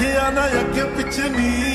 ਦੇਖਿਆ ਨਾ ਅੱਗੇ ਪਿੱਛੇ ਨੀ